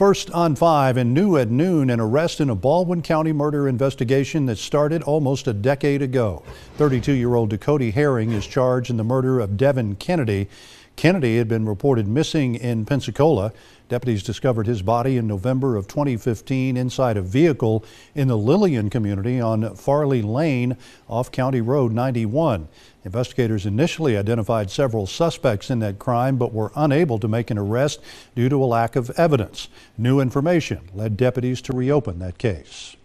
First on five and new at noon, an arrest in a Baldwin County murder investigation that started almost a decade ago. 32-year-old Dakota Herring is charged in the murder of Devin Kennedy. Kennedy had been reported missing in Pensacola. Deputies discovered his body in November of 2015 inside a vehicle in the Lillian community on Farley Lane off County Road 91. Investigators initially identified several suspects in that crime but were unable to make an arrest due to a lack of evidence. New information led deputies to reopen that case.